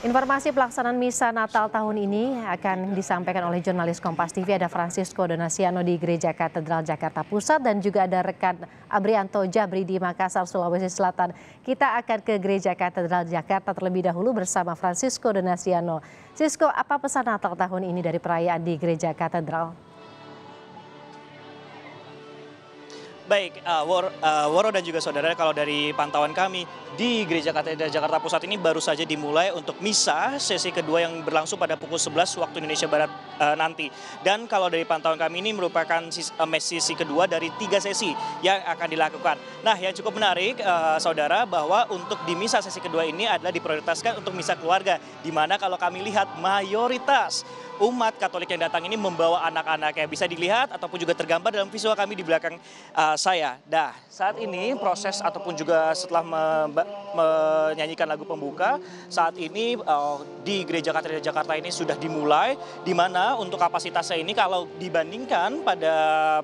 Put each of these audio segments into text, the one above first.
Informasi pelaksanaan Misa Natal tahun ini akan disampaikan oleh jurnalis Kompas TV ada Francisco Donasiano di Gereja Katedral Jakarta Pusat dan juga ada rekan Abrianto Jabri di Makassar, Sulawesi Selatan. Kita akan ke Gereja Katedral Jakarta terlebih dahulu bersama Francisco Donasiano. Sisko, apa pesan Natal tahun ini dari perayaan di Gereja Katedral? Baik, uh, Wor, uh, Woro dan juga saudara, kalau dari pantauan kami di Gereja Katedral Jakarta Pusat ini baru saja dimulai untuk misa sesi kedua yang berlangsung pada pukul 11 waktu Indonesia Barat uh, nanti. Dan kalau dari pantauan kami ini merupakan uh, sesi kedua dari tiga sesi yang akan dilakukan. Nah, yang cukup menarik, uh, saudara, bahwa untuk di misa sesi kedua ini adalah diprioritaskan untuk misa keluarga, di mana kalau kami lihat mayoritas umat Katolik yang datang ini membawa anak-anaknya. Bisa dilihat ataupun juga tergambar dalam visual kami di belakang uh, saya. Nah, saat ini proses ataupun juga setelah me menyanyikan lagu pembuka, saat ini uh, di Gereja Katedral Jakarta ini sudah dimulai, di mana untuk kapasitasnya ini kalau dibandingkan pada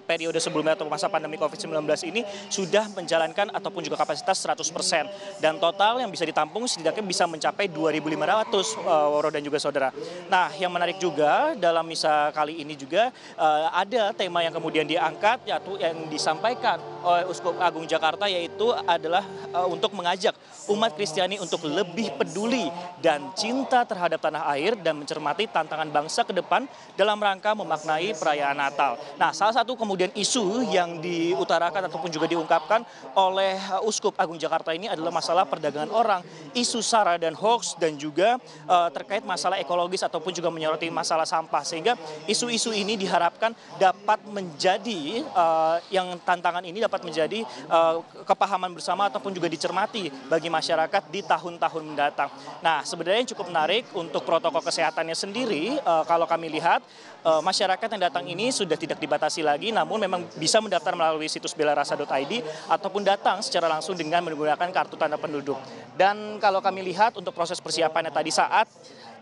periode sebelumnya atau masa pandemi COVID-19 ini sudah menjalankan ataupun juga kapasitas 100%. Dan total yang bisa ditampung setidaknya bisa mencapai 2.500 uh, dan juga saudara. Nah, yang menarik juga juga dalam misa kali ini juga uh, ada tema yang kemudian diangkat yaitu yang disampaikan oleh Uskup Agung Jakarta yaitu adalah uh, untuk mengajak umat Kristiani untuk lebih peduli dan cinta terhadap tanah air dan mencermati tantangan bangsa ke depan dalam rangka memaknai perayaan Natal. Nah, salah satu kemudian isu yang diutarakan ataupun juga diungkapkan oleh Uskup Agung Jakarta ini adalah masalah perdagangan orang, isu sara dan hoax dan juga uh, terkait masalah ekologis ataupun juga menyoroti masalah masalah sampah sehingga isu-isu ini diharapkan dapat menjadi uh, yang tantangan ini dapat menjadi uh, kepahaman bersama ataupun juga dicermati bagi masyarakat di tahun-tahun mendatang. Nah, sebenarnya yang cukup menarik untuk protokol kesehatannya sendiri uh, kalau kami lihat uh, masyarakat yang datang ini sudah tidak dibatasi lagi namun memang bisa mendaftar melalui situs belarasa.id ataupun datang secara langsung dengan menggunakan kartu tanda penduduk. Dan kalau kami lihat untuk proses persiapannya tadi saat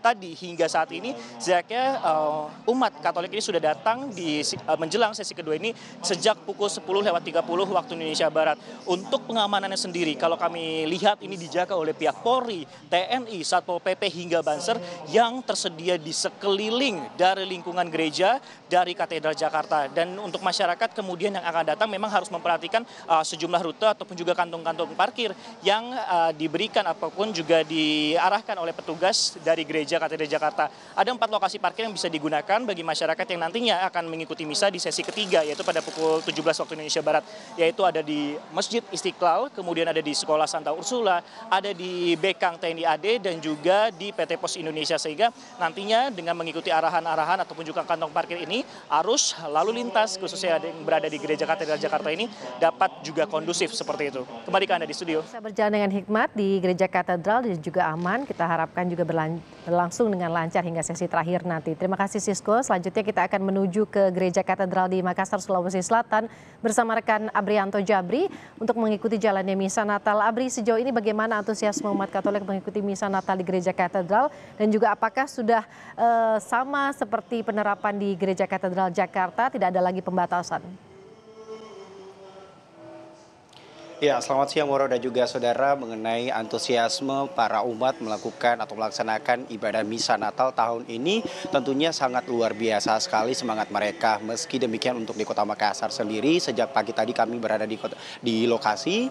tadi hingga saat ini sejaknya uh, umat Katolik ini sudah datang di uh, menjelang sesi kedua ini sejak pukul 10 lewat 30 waktu Indonesia Barat. Untuk pengamanannya sendiri kalau kami lihat ini dijaga oleh pihak Polri, TNI, Satpol PP hingga Banser yang tersedia di sekeliling dari lingkungan gereja dari Katedral Jakarta dan untuk masyarakat kemudian yang akan datang memang harus memperhatikan uh, sejumlah rute ataupun juga kantong-kantong parkir yang uh, diberikan apa pun juga diarahkan oleh petugas dari gereja Gereja Katedral Jakarta. Ada empat lokasi parkir yang bisa digunakan bagi masyarakat yang nantinya akan mengikuti misa di sesi ketiga, yaitu pada pukul 17 waktu Indonesia Barat. Yaitu ada di Masjid Istiqlal, kemudian ada di Sekolah Santa Ursula, ada di Bekang TNI AD, dan juga di PT Pos Indonesia. Sehingga nantinya dengan mengikuti arahan-arahan ataupun juga kantong parkir ini, arus lalu lintas khususnya yang berada di Gereja Katedral Jakarta ini dapat juga kondusif seperti itu. Kembali ke Anda di studio. Bisa berjalan dengan hikmat di Gereja Katedral dan juga aman. Kita harapkan juga berlanjut berlangsung dengan lancar hingga sesi terakhir nanti. Terima kasih Sisko. Selanjutnya kita akan menuju ke Gereja Katedral di Makassar, Sulawesi Selatan bersama rekan Abrianto Jabri untuk mengikuti jalannya Misa Natal. Abri, sejauh ini bagaimana antusiasme umat Katolik mengikuti Misa Natal di Gereja Katedral dan juga apakah sudah uh, sama seperti penerapan di Gereja Katedral Jakarta, tidak ada lagi pembatasan? Ya, selamat siang Waro dan juga saudara. Mengenai antusiasme para umat melakukan atau melaksanakan ibadah misa Natal tahun ini tentunya sangat luar biasa sekali semangat mereka. Meski demikian untuk di Kota Makassar sendiri sejak pagi tadi kami berada di kota, di lokasi.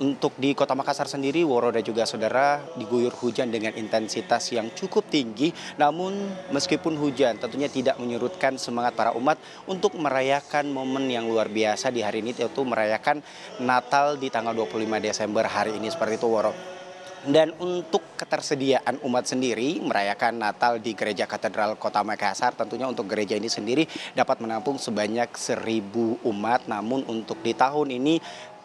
Untuk di Kota Makassar sendiri Woro dan juga saudara diguyur hujan dengan intensitas yang cukup tinggi. Namun meskipun hujan tentunya tidak menyurutkan semangat para umat untuk merayakan momen yang luar biasa di hari ini yaitu merayakan Natal di tanggal 25 Desember hari ini seperti itu Woro. Dan untuk ketersediaan umat sendiri merayakan Natal di Gereja Katedral Kota Makassar tentunya untuk gereja ini sendiri dapat menampung sebanyak seribu umat namun untuk di tahun ini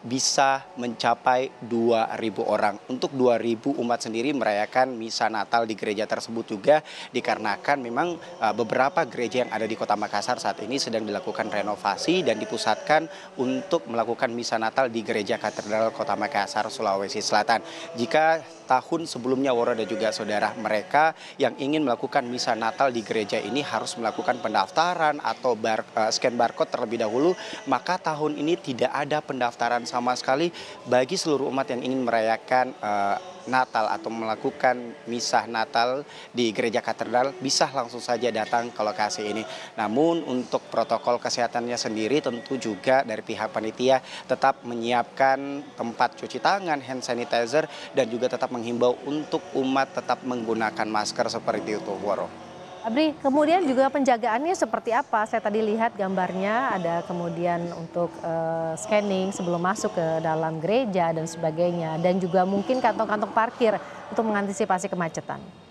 bisa mencapai 2.000 orang. Untuk 2.000 umat sendiri merayakan misa Natal di gereja tersebut juga dikarenakan memang uh, beberapa gereja yang ada di Kota Makassar saat ini sedang dilakukan renovasi dan dipusatkan untuk melakukan misa Natal di gereja Katedral Kota Makassar, Sulawesi Selatan. Jika tahun sebelumnya Woro dan juga saudara mereka yang ingin melakukan misa Natal di gereja ini harus melakukan pendaftaran atau bar, uh, scan barcode terlebih dahulu, maka tahun ini tidak ada pendaftaran sama sekali bagi seluruh umat yang ingin merayakan uh, Natal atau melakukan misah Natal di gereja katedral bisa langsung saja datang ke lokasi ini. Namun untuk protokol kesehatannya sendiri tentu juga dari pihak panitia tetap menyiapkan tempat cuci tangan, hand sanitizer dan juga tetap menghimbau untuk umat tetap menggunakan masker seperti itu, Woro. Abri, kemudian juga penjagaannya seperti apa? Saya tadi lihat gambarnya ada kemudian untuk uh, scanning sebelum masuk ke dalam gereja dan sebagainya dan juga mungkin kantong-kantong parkir untuk mengantisipasi kemacetan.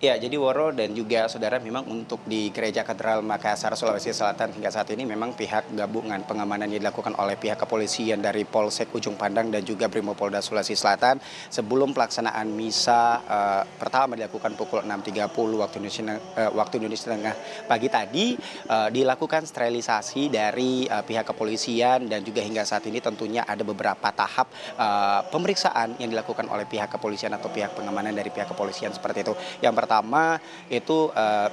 Ya, jadi Woro dan juga saudara memang untuk di Gereja Katedral Makassar, Sulawesi Selatan hingga saat ini memang pihak gabungan pengamanan yang dilakukan oleh pihak kepolisian dari Polsek Ujung Pandang dan juga Brimopolda Sulawesi Selatan sebelum pelaksanaan misa uh, pertama dilakukan pukul 6.30 waktu Indonesia uh, waktu Indonesia Tengah pagi tadi uh, dilakukan sterilisasi dari uh, pihak kepolisian dan juga hingga saat ini tentunya ada beberapa tahap uh, pemeriksaan yang dilakukan oleh pihak kepolisian atau pihak pengamanan dari pihak kepolisian seperti itu. Yang pertama pertama itu uh,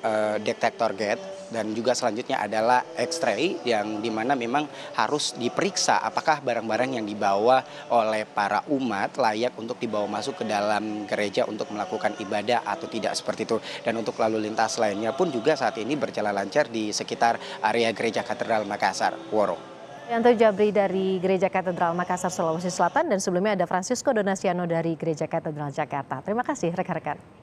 uh, detektor gate dan juga selanjutnya adalah X-ray yang di mana memang harus diperiksa apakah barang-barang yang dibawa oleh para umat layak untuk dibawa masuk ke dalam gereja untuk melakukan ibadah atau tidak seperti itu dan untuk lalu lintas lainnya pun juga saat ini berjalan lancar di sekitar area gereja katedral Makassar Woro. Yanto Jabri dari Gereja Katedral Makassar, Sulawesi Selatan dan sebelumnya ada Francisco Donasiano dari Gereja Katedral Jakarta. Terima kasih rekan-rekan.